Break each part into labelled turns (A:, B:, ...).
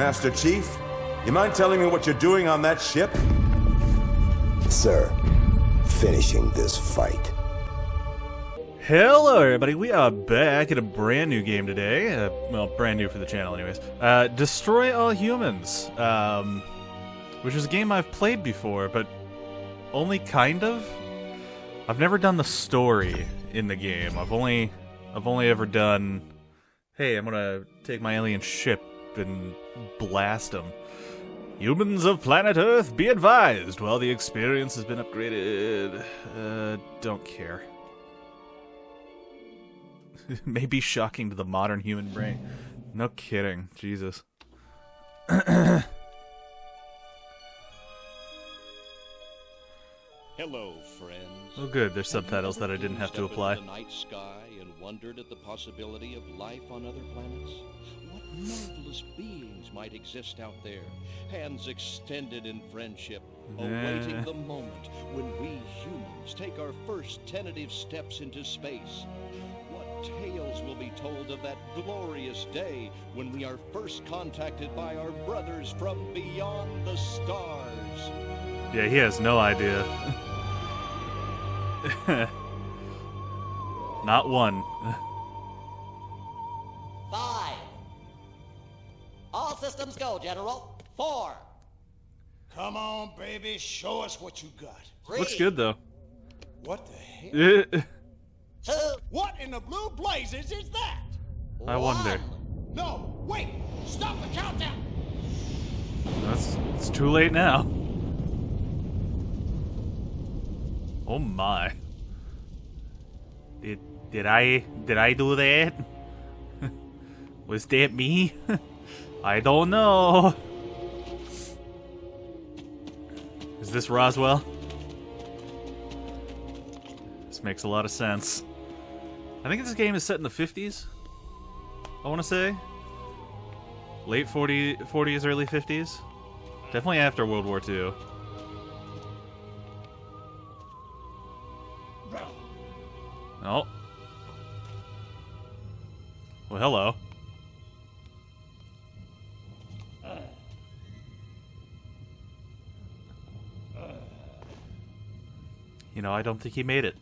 A: Master Chief, you mind telling me what you're doing on that ship?
B: Sir, finishing this fight.
C: Hello, everybody. We are back at a brand new game today. Uh, well, brand new for the channel, anyways. Uh, Destroy All Humans, um, which is a game I've played before, but only kind of. I've never done the story in the game. I've only, I've only ever done. Hey, I'm gonna take my alien ship and blast them. Humans of planet Earth, be advised. While the experience has been upgraded, uh, don't care. may be shocking to the modern human brain. No kidding. Jesus.
D: Hello, friends.
C: Oh, good. There's subtitles that I didn't have to apply.
D: the night sky and wondered at the possibility of life on other planets. Marvelous beings might exist out there, hands extended in friendship, awaiting the moment when we humans take our first tentative steps into space. What tales will be told of that glorious day when we are first contacted by our brothers from beyond the stars?
C: Yeah, he has no idea. Not one.
E: General. Four.
F: Come on, baby, show us what you got.
E: Three.
C: Looks good though.
F: What the hell?
E: Two.
F: What in the blue blazes is that?
C: I wonder.
F: No, wait! Stop the countdown!
C: That's it's too late now. Oh my. Did did I did I do that? Was that me? I don't know. Is this Roswell? This makes a lot of sense. I think this game is set in the 50s. I want to say. Late 40, 40s, early 50s. Definitely after World War II. Oh. Well, hello. You know, I don't think he made it.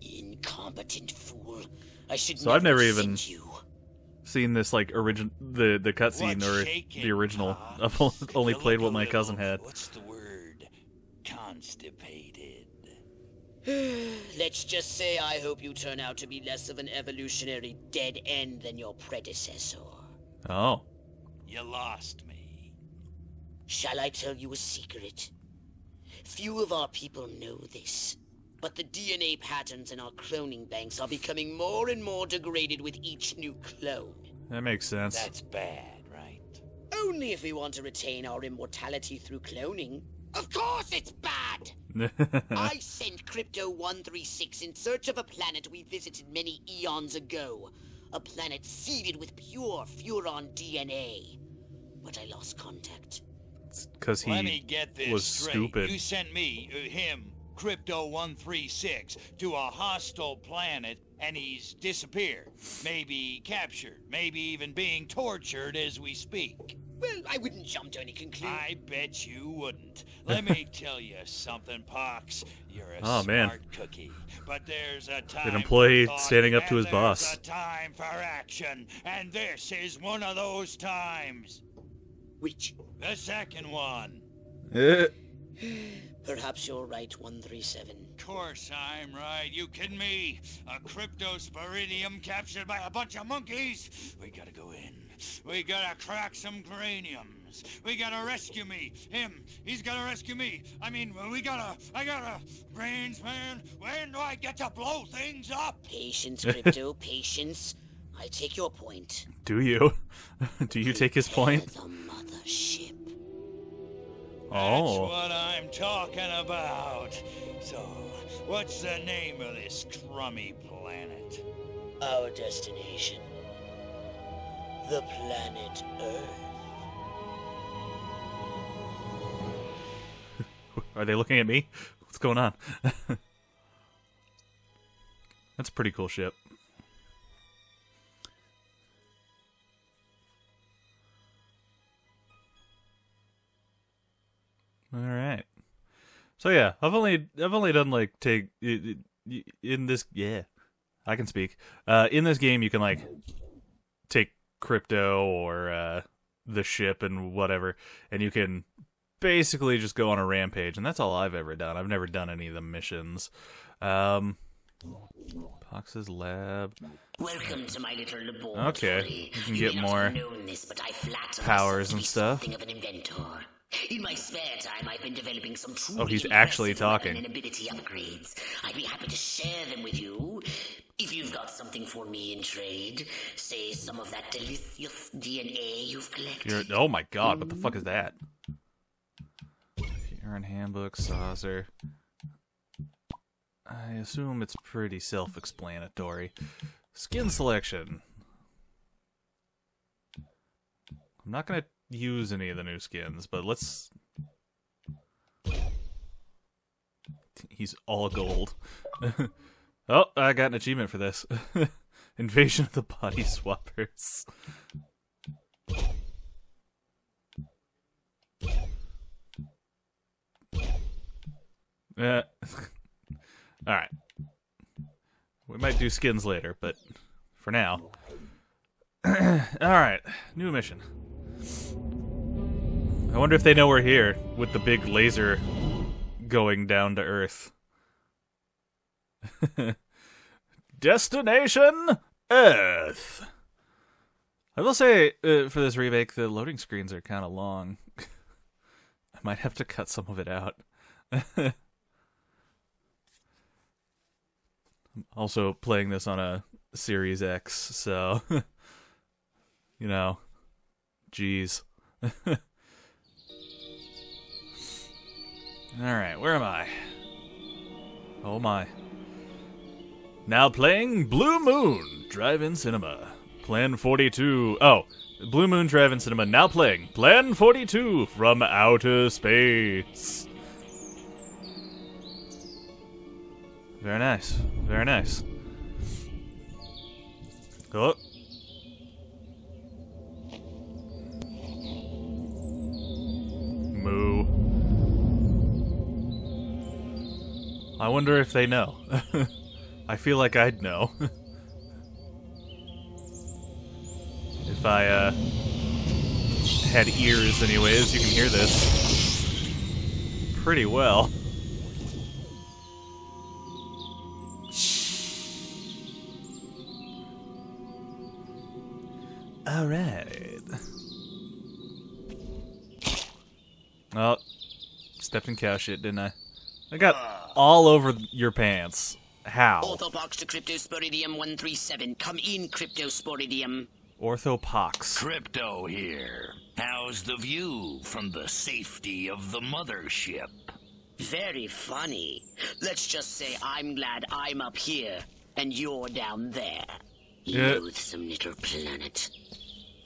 E: Incompetent fool. I should
C: So I've never even-
E: you.
C: Seen this like origin the the cutscene or
F: shaking,
C: the original. I've only- only played what my
F: little-
C: cousin had.
F: What's the word? Constipated.
E: Let's just say I hope you turn out to be less of an evolutionary dead end than your predecessor.
C: Oh.
F: You lost me.
E: Shall I tell you a secret? Few of our people know this, but the DNA patterns in our cloning banks are becoming more and more degraded with each new clone.
C: That makes sense.
F: That's bad, right?
E: Only if we want to retain our immortality through cloning. Of course it's bad! I sent Crypto 136 in search of a planet we visited many eons ago. A planet seeded with pure Furon DNA. But I lost contact.
C: Because
F: Let me
C: he
F: get this
C: was
F: straight.
C: stupid.
F: You sent me, uh, him, Crypto 136, to a hostile planet, and he's disappeared. Maybe captured. Maybe even being tortured as we speak.
E: Well, I wouldn't jump to any conclusion.
F: I bet you wouldn't. Let me tell you something, Pox. You're a
C: Oh, man.
F: smart cookie. But there's a time An
C: employee
F: for thought,
C: standing up to his boss.
F: There's a time for action, and this is one of those times.
E: Which,
F: The second one.
C: Eh.
E: perhaps you're right, 137.
F: Of course I'm right. You kidding me? A cryptosporidium captured by a bunch of monkeys? We gotta go in. We gotta crack some craniums. We gotta rescue me. Him. He's gotta rescue me. I mean, we gotta. I gotta. Brains, man. When do I get to blow things up?
E: Patience, Crypto, patience. I take your point.
C: Do you? Do you take his point?
E: Prepare The mothership.
F: That's
C: Oh.
F: what I'm talking about. So, what's the name of this crummy planet?
E: Our destination. The planet Earth.
C: Are they looking at me? What's going on? That's a pretty cool ship. So yeah, I've only I've only done like take in this yeah, I can speak. Uh, in this game, you can like take crypto or uh, the ship and whatever, and you can basically just go on a rampage, and that's all I've ever done. I've never done any of the missions. Um, Pox's lab.
E: Welcome to my little laboratory.
C: Okay, you can get more
E: not have known this, but I
C: powers and stuff.
E: an. In my spare time, I've been developing some truly
C: Oh, he's actually talking.
E: and ability upgrades. I'd be happy to share them with you. If you've got something for me in trade, say some of that delicious DNA you've collected.
C: You're, oh my god, what the fuck is hmm? that? Urine handbook, saucer. I assume it's pretty self-explanatory. Skin selection. I'm not gonna use any of the new skins, but let's. He's all gold. oh, I got an achievement for this. Invasion of the Body Swappers. Yeah. Uh, all right. We might do skins later, but for now. All right, new mission. I wonder if they know we're here with the big laser going down to Earth. Destination Earth. I will say uh, for this remake, the loading screens are kind of long. I might have to cut some of it out. I'm also playing this on a Series X, so you know, jeez. All right, where am I? Oh my. Now playing Blue Moon Drive-In Cinema. Plan 42. Oh, Blue Moon Drive-In Cinema now playing Plan 42 from Outer Space. Very nice. Very nice. Oh. I wonder if they know. I feel like I'd know. if I, uh, had ears anyways, you can hear this pretty well. All right. Well, stepped in cow shit, didn't I? I got all over your pants. How?
E: Orthopox to Cryptosporidium 137. Come in, Cryptosporidium.
C: Orthopox.
F: Crypto here. How's the view from the safety of the mothership?
E: Very funny. Let's just say I'm glad I'm up here and you're down there.
C: Yeah.
E: Loathsome little planet.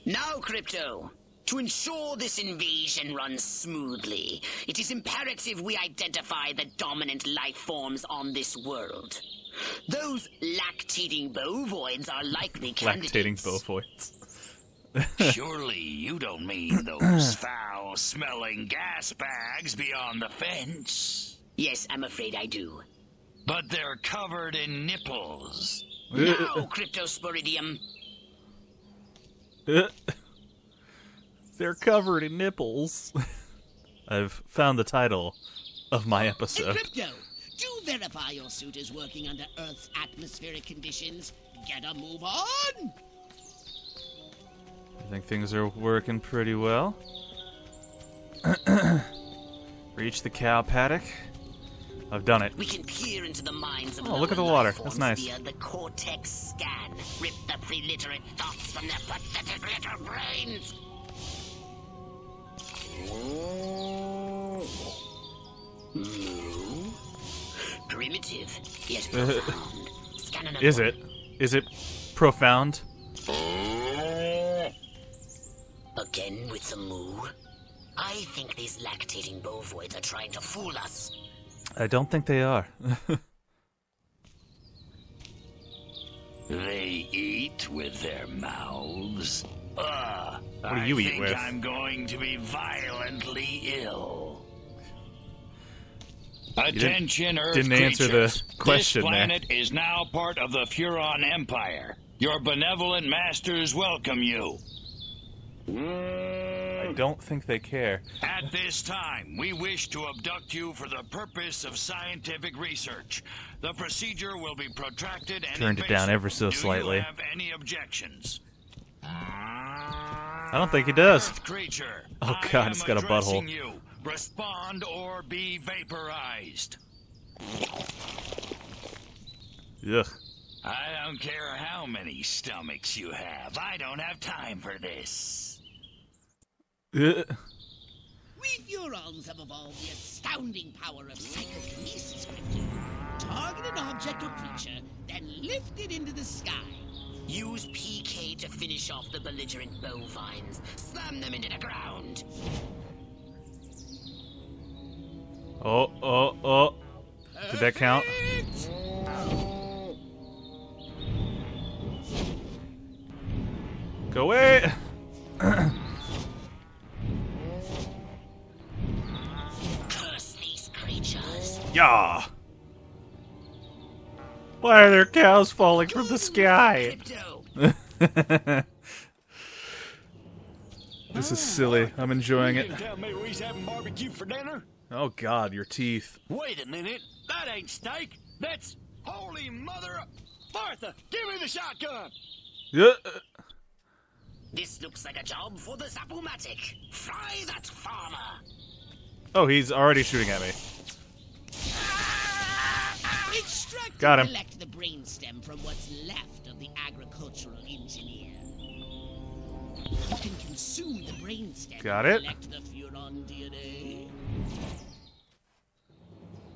E: Now, Crypto, to ensure this invasion runs smoothly, it is imperative we identify the dominant life forms on this world. Those lactating bovoids are likely candidates.
C: Lactating
E: candidates.
C: bovoids.
F: Surely you don't mean those foul smelling gas bags beyond the fence.
E: Yes, I'm afraid I do.
F: But they're covered in nipples.
E: no, Cryptosporidium,
C: They're covered in nipples. I've found the title of my
G: Hey,
C: episode.
G: Crypto, do verify your suit is working under Earth's atmospheric conditions. Get a move on!
C: I think things are working pretty well. Reach the cow paddock. I've done it.
E: we can peer into the minds of
C: Oh, look at the
E: lower
C: water. That's nice.
E: Via the cortex scan. Rip the preliterate thoughts from their pathetic little brains. Primitive, yet profound.
C: Is it? Is it profound?
E: Again with the moo? I think these lactating bovoids are trying to fool us.
C: I don't think they are.
F: with their mouths. Ah,
C: What do
F: I
C: you eat
F: think
C: with?
F: I'm going to be violently ill. Attention, Earth
C: didn't answer the
F: creatures.
C: question
F: This
C: there.
F: planet is now part of the Furon Empire. Your benevolent masters welcome you.
C: I don't think they care.
F: At this time, we wish to abduct you for the purpose of scientific research. The procedure will be protracted and
C: Turned it down ever so
F: Do
C: slightly.
F: You have any objections?
C: I don't think he does.
F: Earth creature.
C: Oh, God, it's got a butthole.
F: You. Respond or be vaporized.
C: Ugh.
F: I don't care how many stomachs you have. I don't have time for this.
G: We Furons have evolved the astounding power of psychokinesis, Crypto. Target an object or creature, then lift it into the sky.
E: Use PK to finish off the belligerent bovines. Slam them into the ground.
C: Oh, oh, oh. Did that count? Go away!
E: creatures.
C: Yeah! Why are there cows falling from the sky? This is silly. I'm enjoying it.
F: tell me we having barbecue for dinner?
C: Oh god, your teeth.
F: Wait a minute. That ain't steak. That's holy mother. Martha, give me the shotgun.
C: Ugh.
E: This looks like a job for the Zapomatic. Fry that farmer.
C: Oh, he's already shooting at me.
G: Extract
C: Got him.
G: collect the brainstem from what's left of the agricultural engineer. You can consume the brainstem
C: Got it.
G: collect the Furon DNA.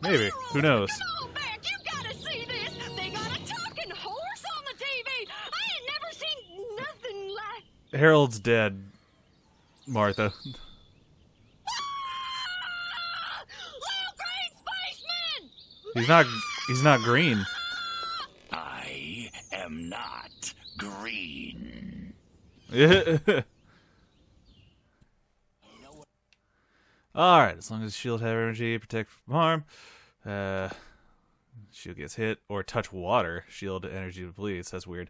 C: Maybe. Who knows?
H: Come on back, you gotta see this. They got a talking horse on the TV. I ain't never seen nothing like.
C: Harold's dead. Martha.
H: Ah! Little green spaceman!
C: He's not he's not green.
F: I am not green.
C: Alright, as long as shield have energy, protect from harm. Uh shield gets hit or touch water, shield energy depletes. That's weird.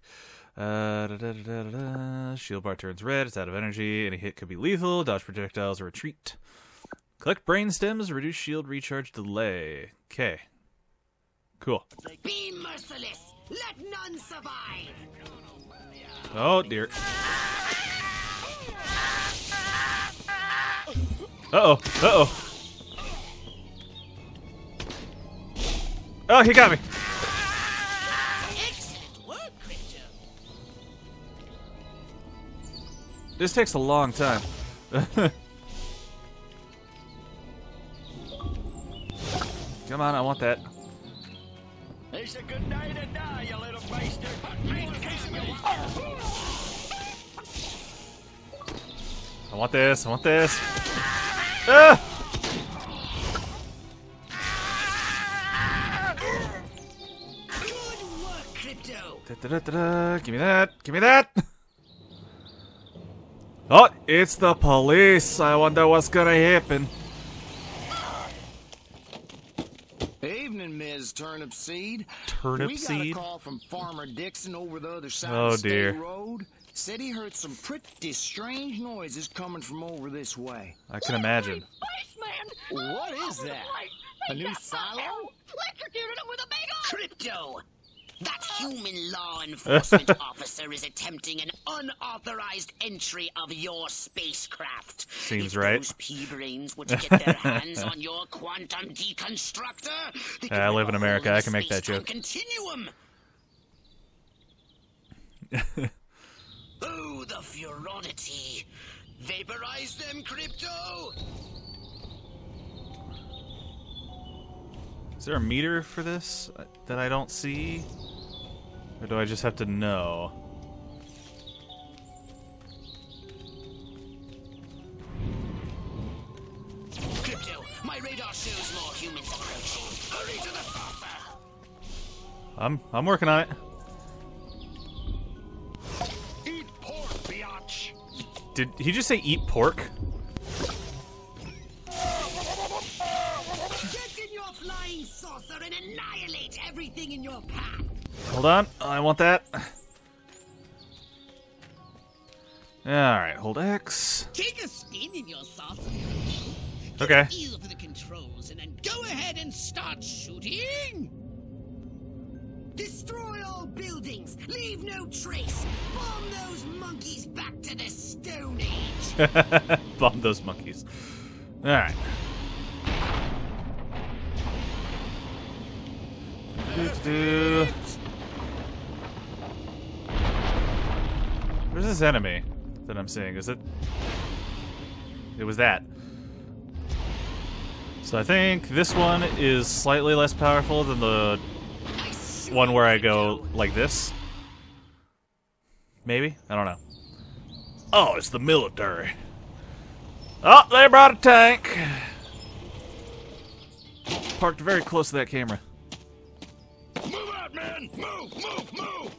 C: Uh, da, da, da, da, da, da. Shield bar turns red, it's out of energy. Any hit could be lethal, dodge projectiles or retreat. Collect brain stems, reduce shield recharge delay. Okay. Cool.
E: Be merciless. Let none survive.
C: Oh dear. Uh oh. Uh oh. Oh, he got me.
G: Excellent work, Crypto.
C: This takes a long time. Come on, I want that.
F: Good day to die, you little bastard.
C: I want this. I want this. Ah!
E: Good work, Crypto.
C: Da-da-da-da-da. Give me that. Give me that. Oh, it's the police. I wonder what's gonna happen.
I: Evening, Turnipseed. Turnip we
C: seed?
I: got a call from Farmer Dixon over the other side
C: Oh,
I: of the
C: dear.
I: road. Said he heard some pretty strange noises coming from over this way.
C: I can imagine.
H: Spaceman!
I: What is that? A new silo?
H: Electrocuted him with a big old.
E: Crypto. That human law enforcement officer is attempting an unauthorized entry of your spacecraft.
C: Seems
E: if
C: right.
E: Those pea-brains were to get their hands on your quantum deconstructor,
C: I live in America, I can make that joke.
E: Continuum. oh, the furonity! Vaporize them, Crypto.
C: There a meter for this that I don't see? Or do I just have to know?
E: Crypto, my radar shows more humans approaching. Hurry to the saucer.
C: I'm I'm working on it.
F: Eat pork, biatch.
C: Did he just say eat pork?
G: and annihilate everything in your path.
C: Hold on. I want that. Alright, hold X.
G: Take a spin in your saucer.
C: Okay.
G: Feel for the controls and then go ahead and start shooting.
J: Destroy all buildings. Leave no trace. Bomb those monkeys back to the Stone Age.
C: Bomb those monkeys. All right. Where's this enemy that I'm seeing? Is it? It was that. So I think this one is slightly less powerful than the one where I go like this. Maybe? I don't know. Oh, it's the military. Oh, they brought a tank. Parked very close to that camera.
F: Move out, man! Move, move, move!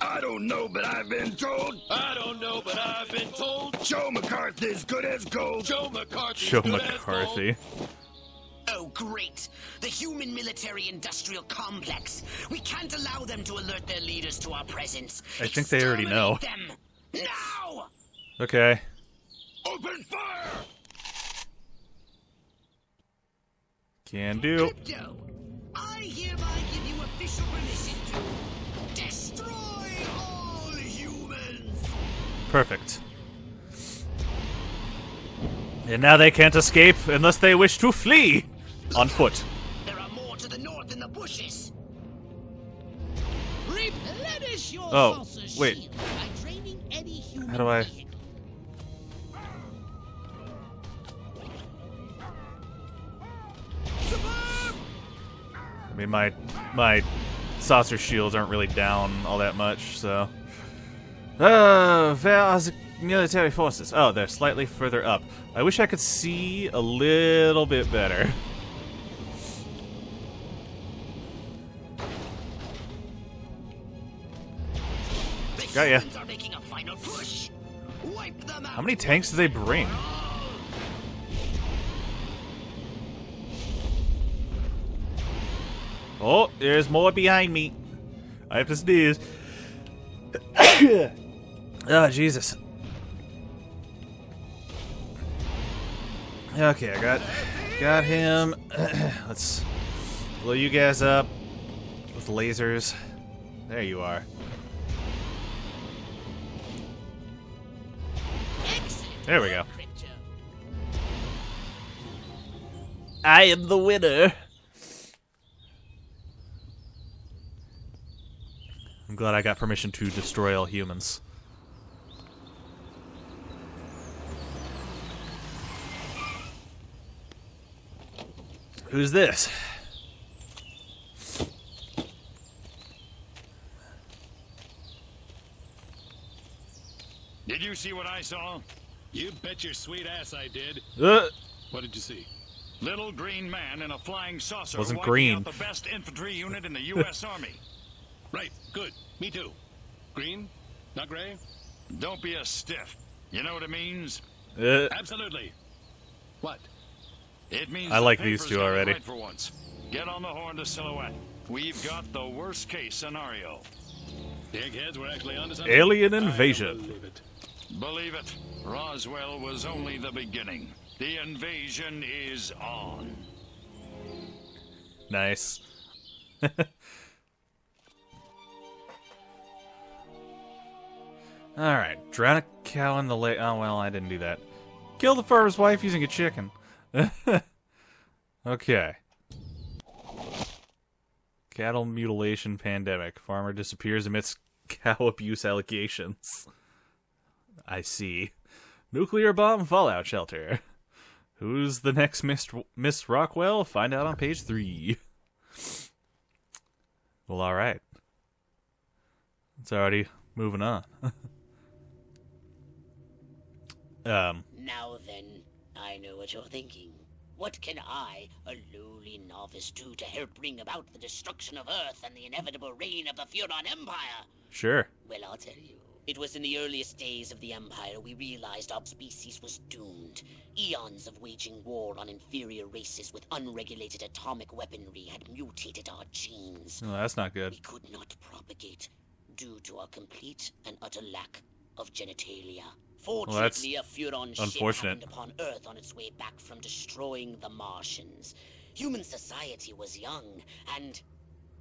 F: I don't know, but I've been told.
K: I don't know, but I've been told.
F: Joe McCarthy's good as gold.
K: Joe McCarthy.
C: Joe McCarthy.
J: Oh, great. The human military industrial complex. We can't allow them to alert their leaders to our presence.
C: I think they already know.
J: Them. Now!
C: Okay.
F: Open fire!
C: Can do.
J: Crypto, I hereby give you official permission to destroy all humans.
C: Perfect. And now they can't escape unless they wish to flee on foot.
J: There are more to the north in the bushes.
G: Replenish your
C: Oh, wait.
G: by draining any human
C: How do I? Mean, my my saucer shields aren't really down all that much, so. Uh, where are the military forces? Oh, they're slightly further up. I wish I could see a little bit better. Got ya.
J: humans are making a final push. Wipe them out.
C: How many tanks do they bring? Oh, there's more behind me. I have to sneeze. oh, Jesus. Okay, I got got him. Let's blow you guys up with lasers. There you are. There we go. I am the winner. Glad I got permission to destroy all humans. Who's this?
F: Did you see what I saw?
K: You bet your sweet ass I did.
C: Uh,
K: What did you see?
F: Little green man in a flying saucer
C: Wasn't green.
F: out the best infantry unit in the U.S. Army.
K: Right, good. Me too. Green? Not gray?
F: Don't be a stiff. You know what it means?
C: uh,
K: Absolutely. What?
F: It means
C: I
F: the
C: like these two already.
F: Right for once. Get on the horn to Silhouette. We've got the worst case scenario.
K: The eggheads were actually onto something?
C: Alien invasion.
K: believe it.
F: Believe it, Roswell was only the beginning. The invasion is on.
C: nice. Alright, drown a cow in the lake. Oh, well, I didn't do that. Kill the farmer's wife using a chicken. okay. Cattle mutilation pandemic. Farmer disappears amidst cow abuse allegations. I see. Nuclear bomb fallout shelter. Who's the next Miss, Miss Rockwell? Find out on page three. Well, alright. It's already moving on. um,
E: Now then, I know what you're thinking. What can I, a lowly novice, do to help bring about the destruction of Earth and the inevitable reign of the Furon Empire?
C: sure.
E: Well, I'll tell you. It was in the earliest days of the Empire we realized our species was doomed. Eons of waging war on inferior races with unregulated atomic weaponry had mutated our genes.
C: No, that's not good.
E: We could not propagate due to our complete and utter lack of genitalia. Fortunately,
C: well,
E: a Furon ship
C: unfortunate.
E: happened upon Earth on its way back from destroying the Martians. Human society was young and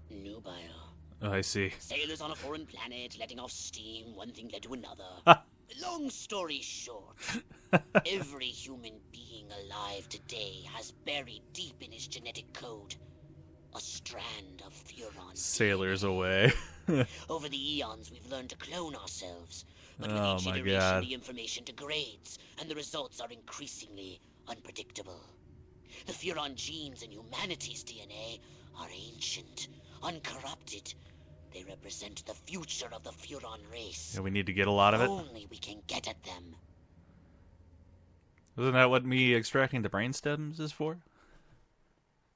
E: nubile.
C: Oh, I see.
E: Sailors on a foreign planet letting off steam, one thing led to another. Long story short, every human being alive today has buried deep in his genetic code a strand of Furon.
C: Sailors away.
E: Over the eons, we've learned to clone ourselves. But with
C: Oh
E: each iteration,
C: God.
E: the information degrades, and the results are increasingly unpredictable. The Furon genes in humanity's DNA are ancient, uncorrupted. They represent the future of the Furon race.
C: Yeah, we need to get a lot of it.
E: Only we can get at them.
C: Isn't that what me extracting the brain stems is for?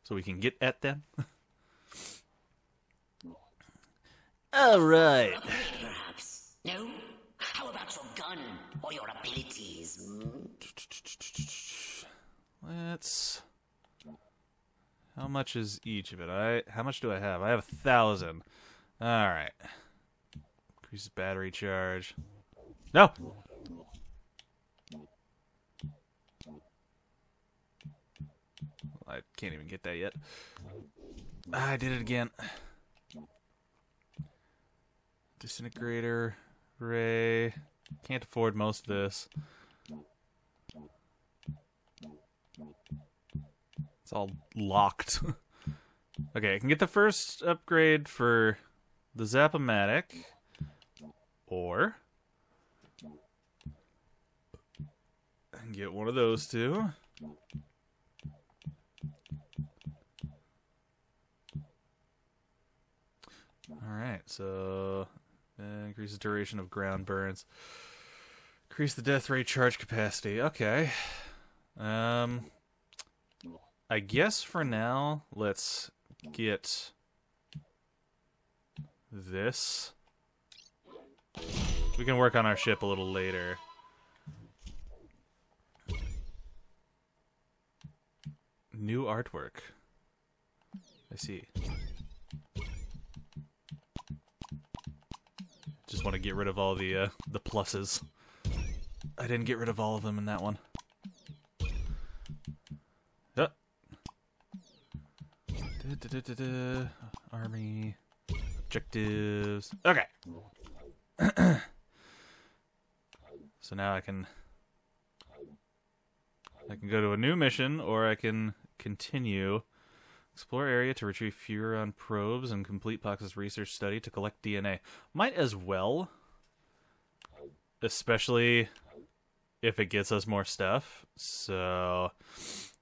C: So we can get at them? All right.
E: Gun or your abilities?
C: Let's. How much is each of it? I how much do I have? I have a thousand. All right. Increases battery charge. No. I can't even get that yet. I did it again. Disintegrator, ray. Can't afford most of this. It's all locked. okay, I can get the first upgrade for the Zapomatic. Or I can get one of those two. Alright, so increases duration of ground burns. Increase the death ray charge capacity. Okay. Um I guess for now, let's get this. We can work on our ship a little later. New artwork. I see. Just want to get rid of all the uh, the pluses. I didn't get rid of all of them in that one. Yep. Da-da-da-da-da. Army objectives. Okay. so now I can I can go to a new mission, or I can continue. Explore area to retrieve Furon probes and complete Pox's research study to collect DNA. Might as well. Especially if it gets us more stuff. So,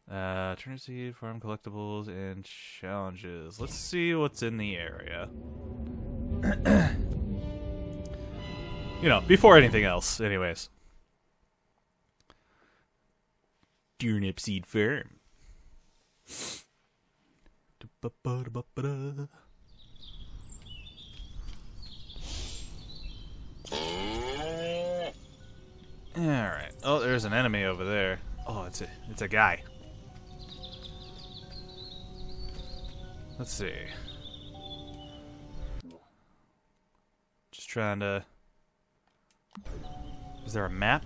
C: uh, seed farm collectibles, and challenges. Let's see what's in the area. you know, before anything else, anyways. Turnipseed Farm. Da-ba-ba-da-ba-ba-da. All right. Oh, there's an enemy over there. Oh, it's a it's a guy. Let's see. Just trying to. Is there a map?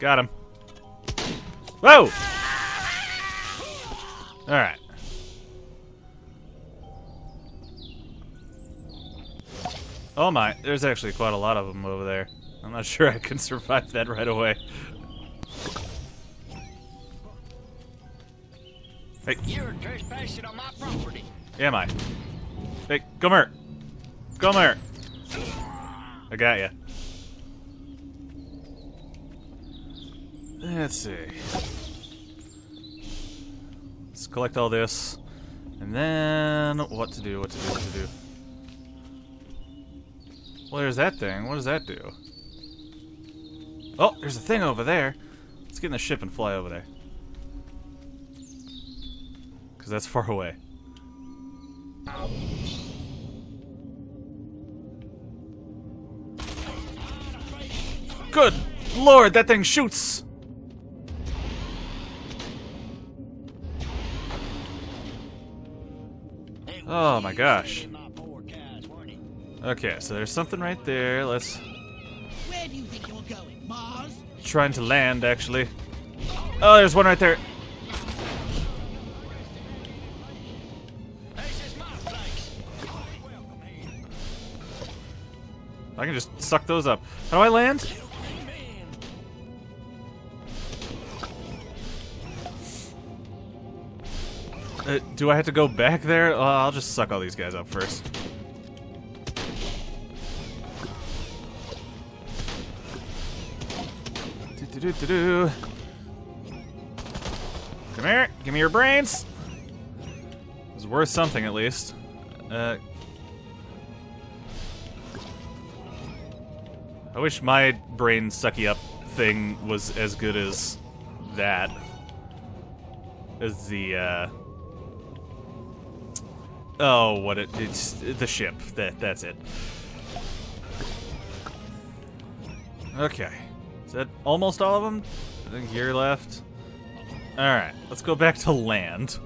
C: Got him. Whoa! Alright. Oh my, there's actually quite a lot of them over there. I'm not sure I can survive that right away. Hey,
I: You're trespassing on my property.
C: am I? Hey, come here. Come here. I got you. Let's see. Let's collect all this. And then what to do, what to do, what to do. Well, there's that thing. What does that do? Oh, there's a thing over there. Let's get in the ship and fly over there. Because that's far away. Good lord, that thing shoots! Oh my gosh. Okay, so there's something right there. Let's
G: Where do you think you're going, Mars?
C: trying to land actually. Oh, there's one right there. I can just suck those up. How do I land? Uh, do I have to go back there? Uh, I'll just suck all these guys up first. Do-do-do-do-do. Come here. Give me your brains. It was worth something, at least. Uh, I wish my brain sucky up thing was as good as that. As the, uh... Oh, what it, it's the ship. That That's it. Okay. Is that almost all of them? I think you're left. Alright, let's go back to land.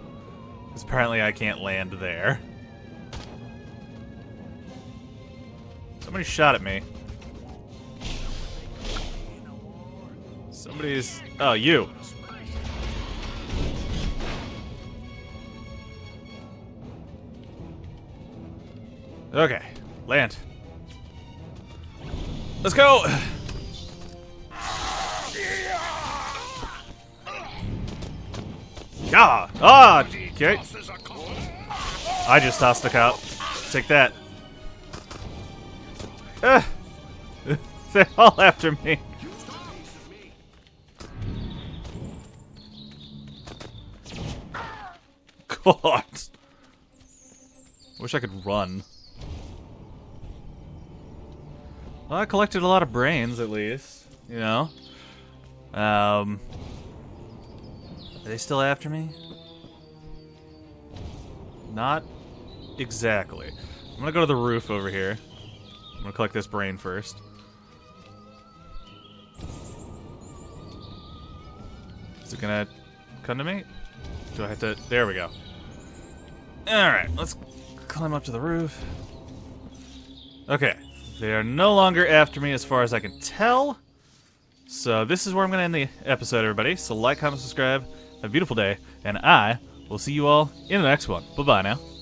C: Because apparently I can't land there. Somebody shot at me. Somebody's... Oh, you. Okay, land. Let's go! Yeah! Ah! Okay. I just tossed a cow. Take that. Ah! They're all after me. God. Wish I could run. Well, I collected a lot of brains, at least. You know? Um... Are they still after me? Not exactly. I'm gonna go to the roof over here. I'm gonna collect this brain first. Is it gonna come to me? Do I have to... There we go. Alright, let's climb up to the roof. Okay. They are no longer after me as far as I can tell. So this is where I'm going to end the episode, everybody. So like, comment, subscribe. Have a beautiful day. And I will see you all in the next one. Bye-bye now.